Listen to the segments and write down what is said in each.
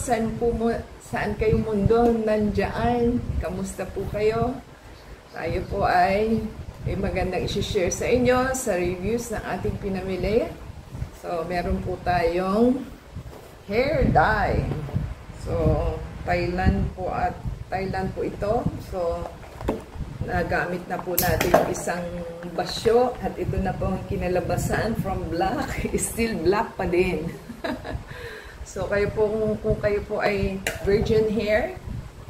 Saan, po mo, saan kayong mundo nandiyan? Kamusta po kayo? Tayo po ay may magandang isi-share sa inyo sa reviews ng ating pinamili. So, meron po tayong hair dye. So, Thailand po at Thailand po ito. So, nagamit na po natin isang basyo at ito na po ang kinalabasan from black, still black pa din. so kayo po, kung kayo po ay virgin hair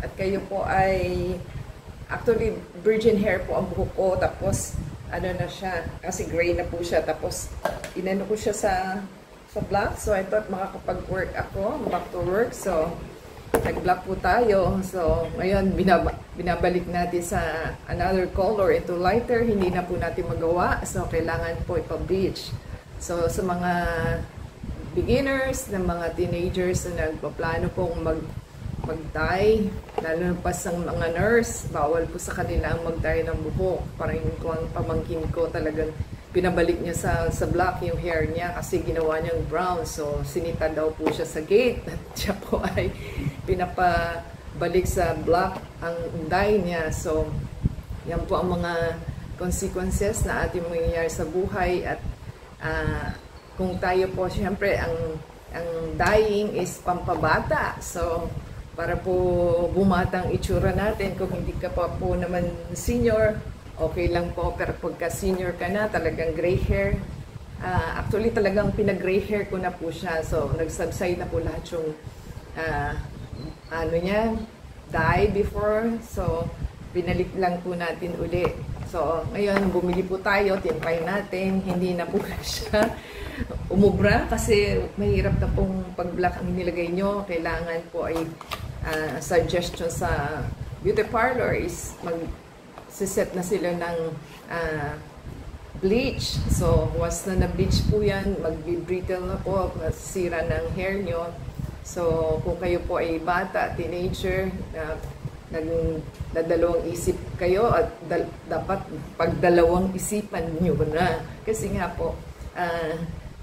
at kayo po ay actually virgin hair po ang buhok ko tapos ano na siya, kasi gray na po siya tapos inano ko siya sa sa black so I thought makakapag-work ako, back to work so nag-block po tayo. So, ngayon, binab binabalik natin sa another color into lighter. Hindi na po natin magawa. So, kailangan po ipa-bleach. So, sa mga beginners, ng mga teenagers na nagpaplano pong mag mag-dye, lalo pa sa mga nurse, bawal po sa kanila ang mag-dye ng buhok. Parang yung pamangkin ko talagang pinabalik niya sa, sa black yung hair niya kasi ginawa niyang brown. So, sinita daw po siya sa gate at siya po ay pinapabalik sa black ang dye niya. So, yan po ang mga consequences na ating mangyayari sa buhay at uh, kung tayo po, siyempre, ang, ang dyeing is pampabata. So, para po bumatang itsura natin kung hindi ka pa po naman senior, okay lang po. Pero pagka senior ka na, talagang gray hair. Uh, actually, talagang pinag-gray hair ko na po siya. So, nag-subside na po lahat yung uh, ano niya, dye before. So, binalik lang po natin uli. So, ngayon, bumili po tayo, tinpay natin, hindi na po siya umubra kasi mahirap na pong pag-black ang nilagay nyo. Kailangan po ay uh, suggestion sa beauty parlor is mag siset na sila ng uh, bleach. So, once na na-bleach po yan, mag-brittle na po, masira ng hair nyo. So, kung kayo po ay bata, teenager, na uh, nagdadalawang isip kayo at dal dapat pagdalawang isipan nyo na. Kasi nga po, uh,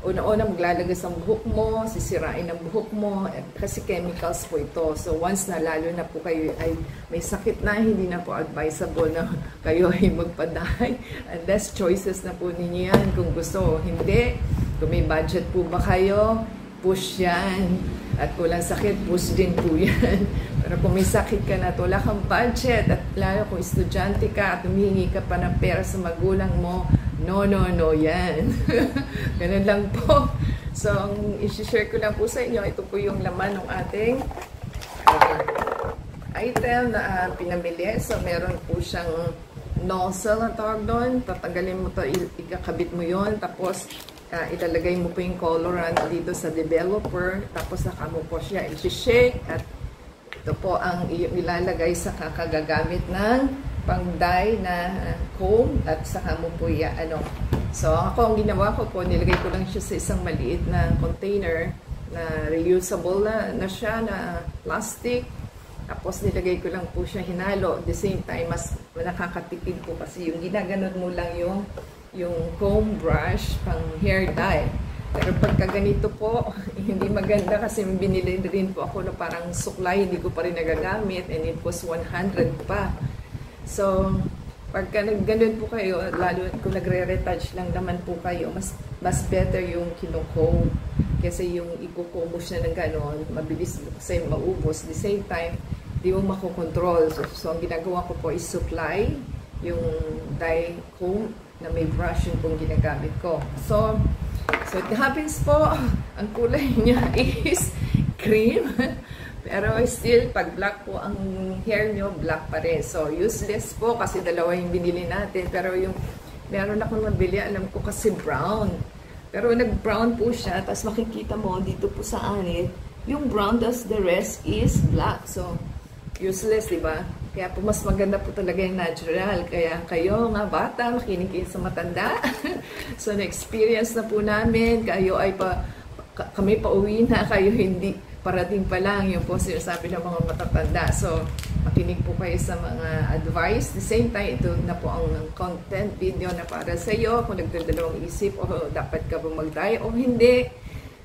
una-una maglalagas ang buhok mo, sisirain ang buhok mo, eh, kasi chemicals po ito. So once na lalo na po kayo ay may sakit na, hindi na po advisable na kayo ay magpaday. Unless choices na po ninyo yan kung gusto. Hindi, kung may budget po ba kayo, push yan. At kung lang sakit, push din po yan. Pero kung may sakit ka na, wala kang budget, at lalo kung estudyante ka at humihingi ka pa ng pera sa magulang mo, No, no, no, yan. Ganun lang po. So, ang isi-share ko lang po sa inyo, ito po yung laman ng ating uh, item na uh, pinamili. So, meron po siyang nozzle na tawag doon. Tatanggalin mo to, ikakabit mo yon Tapos, uh, ilalagay mo po yung colorant dito sa developer. Tapos, saka mo po siya isi-shake. At ito po ang ilalagay sa kakagagamit ng pang-dye na comb at saka mo po ya, ano. So, ako ang ginawa ko po, nilagay ko lang siya sa isang maliit na container na reusable na, na siya, na plastic. Tapos nilagay ko lang po siya hinalo. At the same time, mas nakakatipid po kasi yung ginaganod mo lang yung, yung comb brush pang hair dye. Pero pagka ganito po, hindi maganda kasi binili rin po ako na parang suklay, hindi ko pa rin nagagamit and it was 100 pa. So, pagka nagganon po kayo, lalo kung nagre-retouch lang naman po kayo, mas mas better yung kinocomb. Kasi yung ikukomos na ng ganon, mabilis kasi maubos. The same time, di mo makokontrol. So, so, ang ginagawa ko po is supply yung dye comb na may brush yung pong ginagamit ko. So, so it happens po, ang kulay niya is cream. Pero still, pag black po ang hair nyo, black pa rin. So, useless po kasi dalawa yung binili natin. Pero yung meron akong nabili, alam ko kasi brown. Pero nag-brown po siya, tapos makikita mo dito po sa anit, yung brown, tas the rest is black. So, useless, di ba? Kaya po mas maganda po talaga yung natural. Kaya kayo nga bata, makinig sa matanda. so, na-experience na po namin. Kayo ay pa, kami pa uwi na, kayo hindi parating pa lang yung po sinasabi ng mga matatanda. So, makinig po kayo sa mga advice. The same time, ito na po ang content video na para sa iyo kung nagdadalawang isip o dapat ka ba mag o hindi.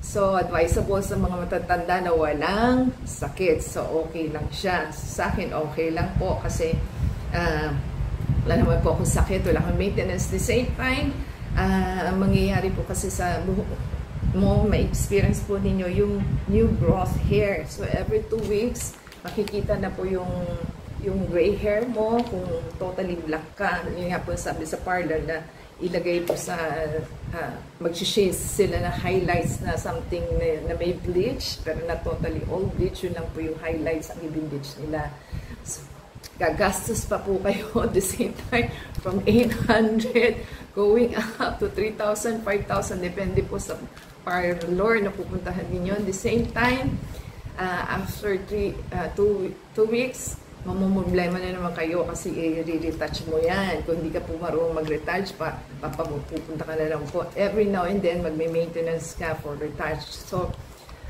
So, advisable sa mga matatanda na walang sakit. So, okay lang siya. Sa akin, okay lang po kasi uh, wala naman po akong sakit, wala akong maintenance. The same time, uh, mangyayari po kasi sa mo, may experience po ninyo yung new growth hair. So, every two weeks, makikita na po yung yung gray hair mo, kung totally black ka. Yung nga po sabi sa parlor na ilagay po sa, uh, mag-shade sila na highlights na something na, na may bleach, pero na totally all bleach, yun lang po yung highlights ang i-bleach nila. So, gagastos pa po kayo at the same time from 800 going up to 3,000, 5,000, depende po sa parlor na pupuntahan ninyo. At the same time, uh, after three, uh, two, two weeks, mamumblema na naman kayo kasi i-retouch mo yan. Kung hindi ka po marunong mag-retouch, pa, papapupunta ka na lang po. Every now and then, magme-maintenance ka for retouch. So,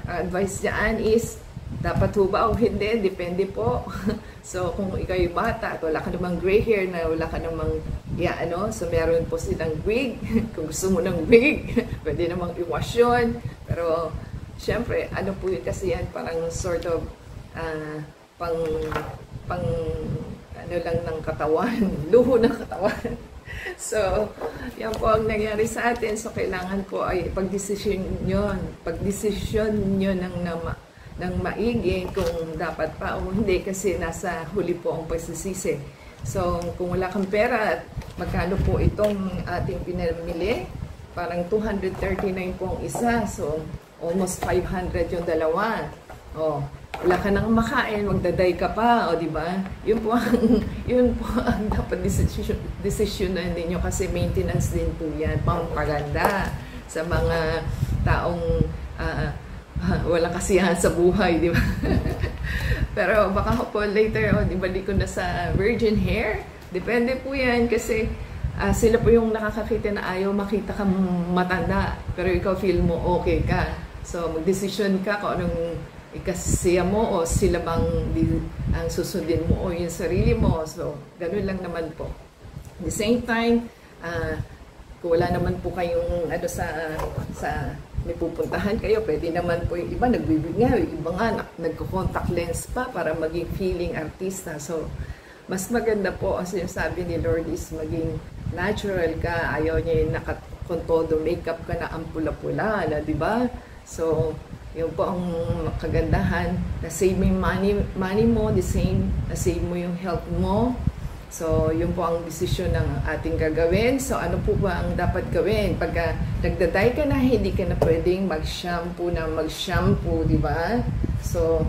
advice dyan is, dapat ho ba o hindi? Depende po. so, kung ikaw yung bata at wala ka namang gray hair na wala ka namang, yeah, ano, so meron po silang wig. kung gusto mo ng wig, pwede namang i-wash yun. Pero, syempre, ano po yun kasi yan, parang sort of, uh, pang pang ano lang ng katawan, luho ng katawan. So, yan po ang nangyari sa atin. So, kailangan ko ay pagdesisyon nyo, pagdesisyon nyo ng, ng, ng maigi kung dapat pa o hindi kasi nasa huli po ang pagsisisi. So, kung wala kang pera, magkano po itong ating pinamili? Parang 239 po ang isa. So, almost 500 yung dalawa. Oh, wala ka nang makain, magdaday ka pa, o di ba? Yun po ang yun po ang dapat decision decision na ninyo kasi maintenance din po 'yan, pampaganda sa mga taong uh, wala kasiyahan sa buhay, di ba? Pero baka po later, di ba, di ko na sa virgin hair. Depende po yan kasi uh, sila po yung nakakakita na ayaw makita ka matanda. Pero ikaw feel mo okay ka. So, mag-decision ka kung anong ikasiya mo o sila bang ang susundin mo o yung sarili mo. So, ganun lang naman po. At the same time, uh, kung wala naman po kayong ano sa sa may pupuntahan kayo, pwede naman po yung iba nagbibig nga, yung iba nga nagko-contact lens pa para maging feeling artista. So, mas maganda po ang sinasabi ni Lord is maging natural ka. Ayaw niya yung nakakontodo makeup ka na ang pula-pula na, di ba? So, yun po ang kagandahan. Na-save mo yung money, money mo, the same, na-save mo yung health mo. So, yun po ang desisyon ng ating gagawin. So, ano po ba ang dapat gawin? Pagka nagdaday ka na, hindi ka na pwedeng mag-shampoo na mag-shampoo, di ba? So,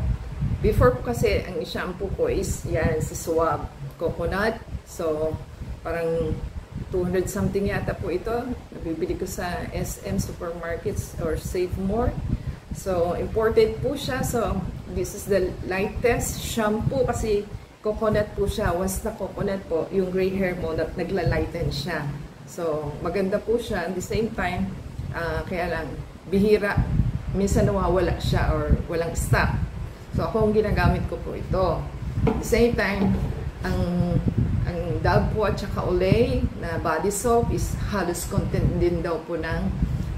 before po kasi, ang shampoo ko is, yan, si Suave Coconut. So, parang 200 something yata po ito. Nabibili ko sa SM supermarkets or Save More. So, imported po siya. So, this is the lightest shampoo kasi coconut po siya. Once na coconut po, yung gray hair mo, nagla-lighten siya. So, maganda po siya. At the same time, uh, kaya lang, bihira, minsan nawawala siya or walang stock. So, ako ang ginagamit ko po ito. At the same time, ang ang Dove po at saka Olay na body soap is halos content din daw po ng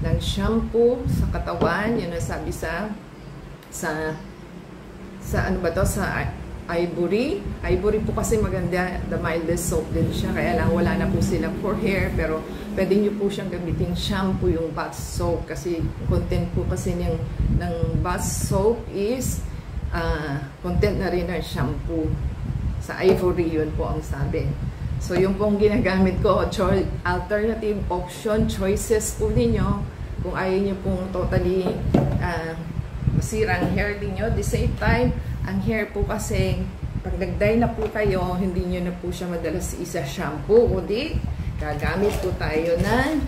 ng shampoo sa katawan. Yun ang sabi sa sa sa ano ba to sa ivory. Ivory po kasi maganda, the mildest soap din siya. Kaya lang wala na po sila for hair. Pero pwede nyo po siyang gamitin shampoo yung bath soap. Kasi content po kasi ng, ng bath soap is uh, content na rin ng shampoo. Sa ivory yun po ang sabi. So, yung pong ginagamit ko, alternative option, choices po ninyo. Kung ayaw nyo pong totally uh, masira ang hair ninyo. At the same time, ang hair po kasi, pag nag-dye na po kayo, hindi nyo na po siya madalas isa shampoo. Kundi, gagamit po tayo ng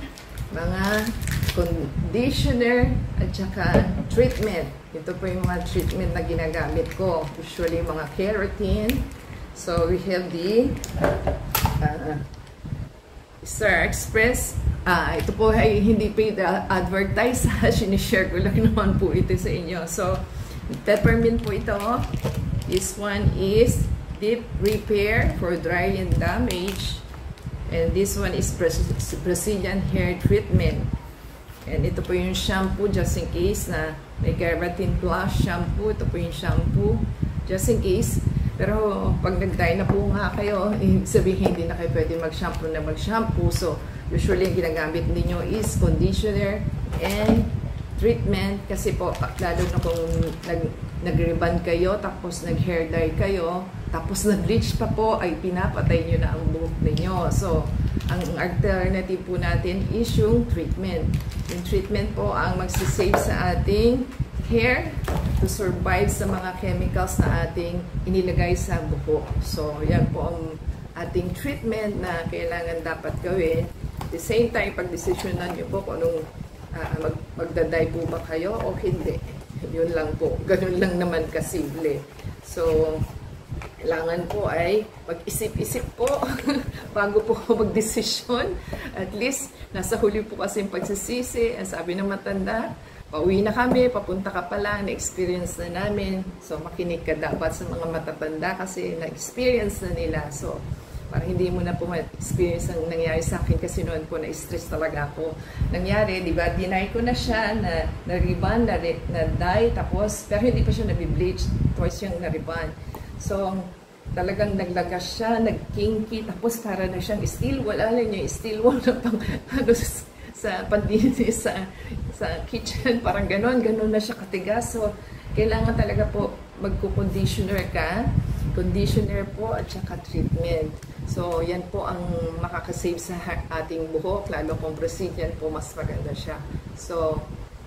mga conditioner at saka treatment. Ito po yung mga treatment na ginagamit ko. Usually, mga keratin. So, we have the uh, Star Express. Ah, ito po ay hindi paid advertise. Sinishare ko lang naman po ito sa inyo. So, peppermint po ito. This one is deep repair for dry and damage. And this one is Brazilian hair treatment. And ito po yung shampoo just in case na may keratin plus shampoo. Ito po yung shampoo just in case. Pero pag nag-dye na po nga kayo, ibig sabihin hindi na kayo pwede mag-shampoo na mag-shampoo. So usually yung ginagamit ninyo is conditioner and treatment kasi po lalo na kung nag nag-rebond kayo tapos nag-hair dye kayo tapos nag-bleach pa po ay pinapatay nyo na ang buhok ninyo. So, ang alternative po natin is yung treatment. Yung treatment po ang magsisave sa ating hair to survive sa mga chemicals na ating inilagay sa buhok. So, yan po ang ating treatment na kailangan dapat gawin. The same time, pag-desisyonan nyo po kung anong uh, mag magdaday po ba kayo o hindi. Yun lang po. Ganun lang naman kasimple. So, kailangan po ay mag-isip-isip po bago po mag-desisyon. At least, nasa huli po kasi yung pagsisisi. Ang sabi ng matanda, pauwi na kami, papunta ka pa lang, na-experience na namin. So, makinig ka dapat sa mga matatanda kasi na-experience na nila. So, para hindi mo na po ma-experience ang nangyari sa akin kasi noon po na-stress talaga ako. Nangyari, di ba, deny ko na siya na na-riban, na, na dye, tapos, pero hindi pa siya na-bleach, twice yung na-riban. So, talagang naglagas siya, nag-kinky, tapos para na siyang steel wall. Alam niyo, steel wall na pang ano, sa pandinis, sa, sa kitchen, parang ganon, ganon na siya katigas. So, kailangan talaga po magko-conditioner ka, conditioner po at saka treatment. So, yan po ang makakasave sa ating buhok, lalo kung Brazilian po, mas maganda siya. So,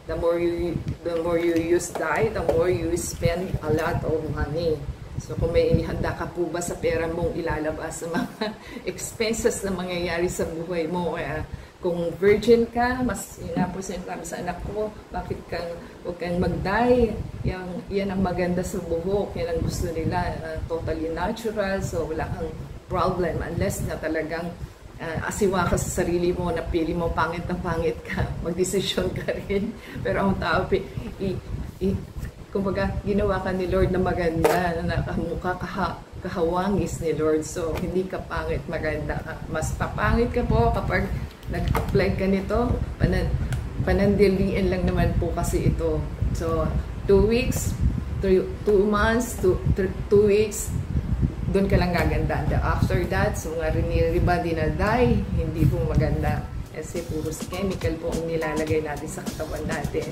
the more you the more you use dye, the more you spend a lot of money. So, kung may handa ka po ba sa pera mong ilalabas sa mga expenses na mangyayari sa buhay mo, kaya kung virgin ka, mas po sinasabi sa anak ko, bakit kang, huwag kang mag-dye, yan, yan ang maganda sa buhok, yan ang gusto nila, uh, totally natural, so wala kang problem unless na talagang uh, asiwa ka sa sarili mo na pili mo pangit na pangit ka, magdesisyon ka rin. Pero ang tao, i, i, kumbaga, ginawa ka ni Lord na maganda, na nakamukha kaha, kahawangis ni Lord. So, hindi ka pangit, maganda ka. Mas papangit ka po kapag nag-apply ka nito, panan, panandiliin lang naman po kasi ito. So, two weeks, three, two months, two, three, two weeks, doon ka lang gaganda. After that, so mga riniriba din na dye, hindi po maganda. Kasi puro chemical po ang nilalagay natin sa katawan natin.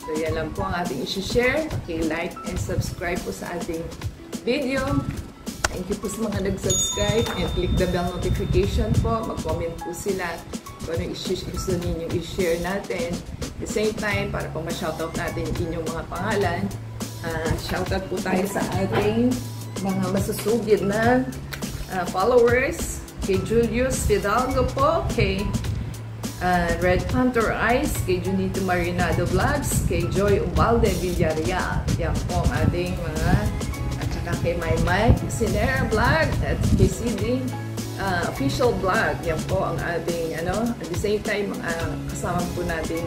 So yan lang po ang ating isi-share. Okay, like and subscribe po sa ating video. Thank you po sa mga nag-subscribe and click the bell notification po. Mag-comment po sila kung ano gusto ninyo i-share natin. At the same time, para po ma-shoutout natin inyong mga pangalan, uh, shoutout po tayo sa ating mga masusugid na uh, followers. Kay Julius Fidalgo po, kay uh, Red Panther Eyes, kay Junito Marinado Vlogs, kay Joy Ubalde Villarreal. Yan po ang ating mga, at saka kay Maymay Sinera Vlog, at kay CD uh, official vlog. Yan po ang ating, ano, at the same time, uh, kasama po natin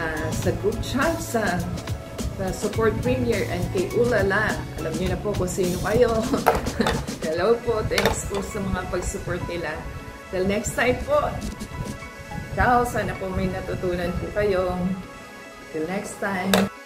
uh, sa group chat sa sa support premier and kay Ulala. Alam niyo na po kung sino kayo. Hello po. Thanks po sa mga pag-support nila. Till next time po. Ciao. Sana po may natutunan po kayo. Till next time.